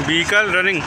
vehicle running